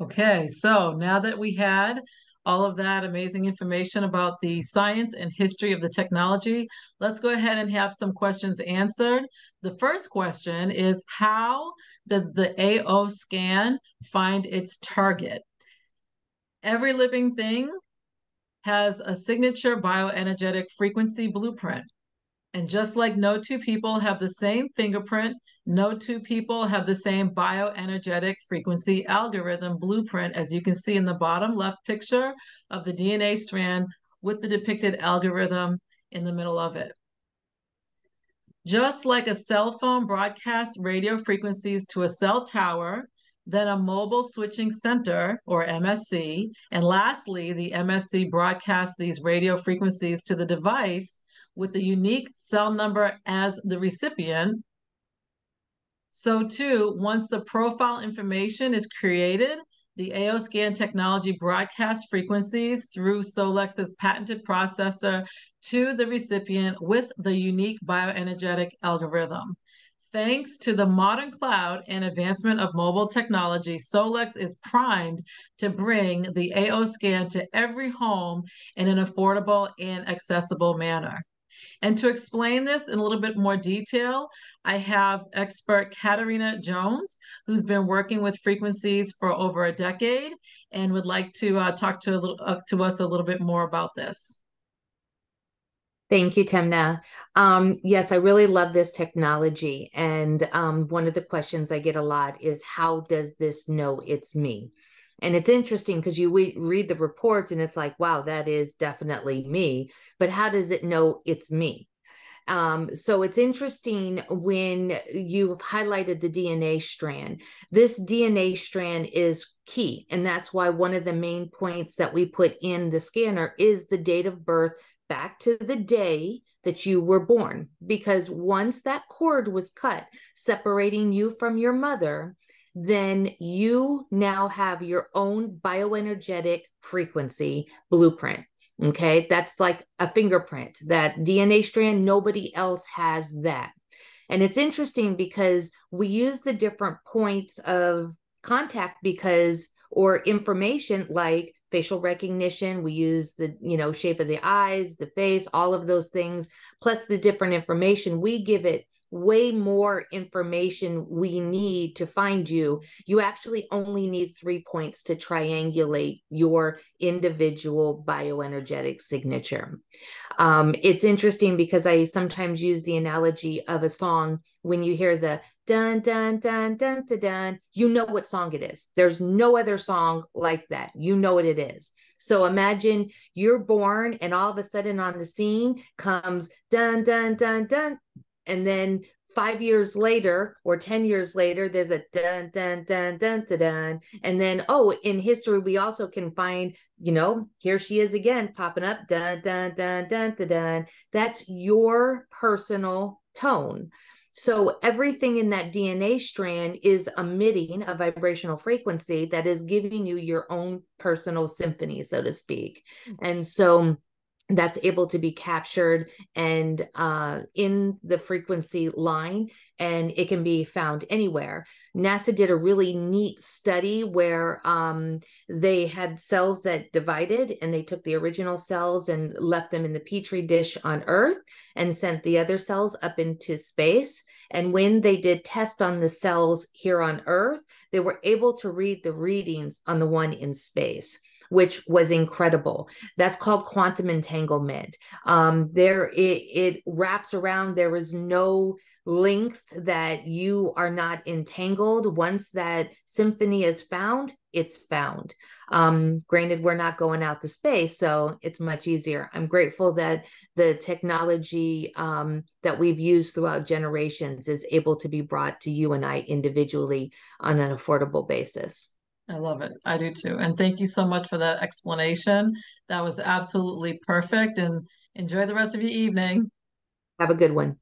Okay, so now that we had all of that amazing information about the science and history of the technology, let's go ahead and have some questions answered. The first question is How does the AO scan find its target? Every living thing has a signature bioenergetic frequency blueprint. And just like no two people have the same fingerprint, no two people have the same bioenergetic frequency algorithm blueprint, as you can see in the bottom left picture of the DNA strand with the depicted algorithm in the middle of it. Just like a cell phone broadcasts radio frequencies to a cell tower, then a mobile switching center or MSC, and lastly, the MSC broadcasts these radio frequencies to the device with the unique cell number as the recipient. So too, once the profile information is created, the AOScan technology broadcasts frequencies through Solex's patented processor to the recipient with the unique bioenergetic algorithm. Thanks to the modern cloud and advancement of mobile technology, Solex is primed to bring the AO scan to every home in an affordable and accessible manner. And to explain this in a little bit more detail, I have expert Katarina Jones, who's been working with frequencies for over a decade and would like to uh, talk to, a little, uh, to us a little bit more about this. Thank you, Temna. Um, yes, I really love this technology. And um, one of the questions I get a lot is how does this know it's me? And it's interesting because you read the reports and it's like, wow, that is definitely me. But how does it know it's me? Um, so it's interesting when you've highlighted the DNA strand. This DNA strand is key. And that's why one of the main points that we put in the scanner is the date of birth back to the day that you were born. Because once that cord was cut, separating you from your mother, then you now have your own bioenergetic frequency blueprint. Okay, that's like a fingerprint, that DNA strand, nobody else has that. And it's interesting because we use the different points of contact because, or information like facial recognition, we use the, you know, shape of the eyes, the face, all of those things, plus the different information. We give it way more information we need to find you. You actually only need three points to triangulate your individual bioenergetic signature. Um, it's interesting because I sometimes use the analogy of a song when you hear the dun dun dun dun dun dun, you know what song it is. There's no other song like that. You know what it is. So imagine you're born and all of a sudden on the scene comes dun dun dun dun and then five years later or 10 years later there's a dun dun dun dun dun dun and then oh in history we also can find you know here she is again popping up dun dun dun dun dun dun that's your personal tone so everything in that DNA strand is emitting a vibrational frequency that is giving you your own personal symphony, so to speak. Hmm. And so that's able to be captured and uh, in the frequency line and it can be found anywhere. Nasa did a really neat study where um, they had cells that divided and they took the original cells and left them in the petri dish on earth and sent the other cells up into space. And when they did test on the cells here on earth they were able to read the readings on the one in space which was incredible. That's called quantum entanglement. Um, there, it, it wraps around. There is no length that you are not entangled. Once that symphony is found, it's found. Um, granted, we're not going out to space, so it's much easier. I'm grateful that the technology um, that we've used throughout generations is able to be brought to you and I individually on an affordable basis. I love it. I do too. And thank you so much for that explanation. That was absolutely perfect. And enjoy the rest of your evening. Have a good one.